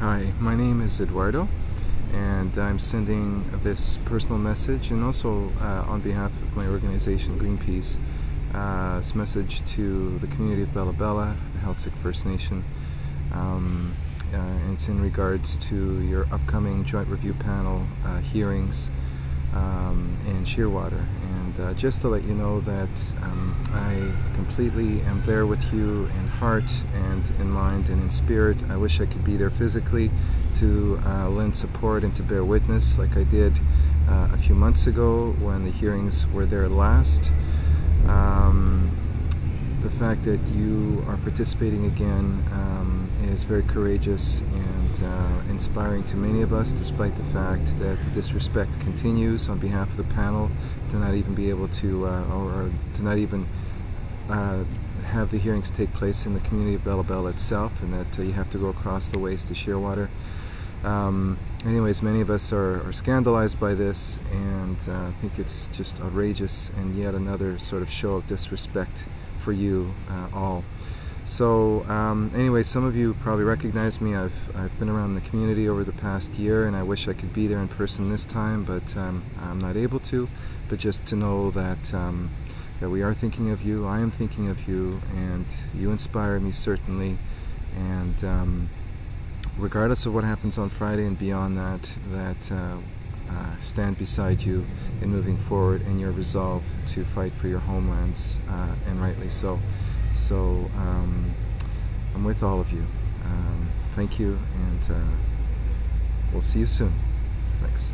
Hi, my name is Eduardo, and I'm sending this personal message and also uh, on behalf of my organization Greenpeace, uh, this message to the community of Bella Bella, the Heiltsuk First Nation. Um, uh, it's in regards to your upcoming joint review panel uh, hearings um, in Shearwater. Uh, just to let you know that um, I completely am there with you in heart and in mind and in spirit. I wish I could be there physically to uh, lend support and to bear witness like I did uh, a few months ago when the hearings were there last. Um, the fact that you are participating again um, is very courageous and uh, inspiring to many of us, despite the fact that the disrespect continues on behalf of the panel to not even be able to, uh, or, to not even uh, have the hearings take place in the community of Bella Bella itself, and that uh, you have to go across the ways to Shearwater. Um, anyways, many of us are, are scandalized by this, and uh, I think it's just outrageous and yet another sort of show of disrespect for you uh, all. So um, anyway, some of you probably recognize me. I've, I've been around the community over the past year and I wish I could be there in person this time, but um, I'm not able to. But just to know that, um, that we are thinking of you, I am thinking of you, and you inspire me certainly. And um, regardless of what happens on Friday and beyond that, that uh, uh, stand beside you in moving forward in your resolve to fight for your homelands, uh, and rightly so. So um, I'm with all of you. Um, thank you, and uh, we'll see you soon. Thanks.